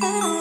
Ooh.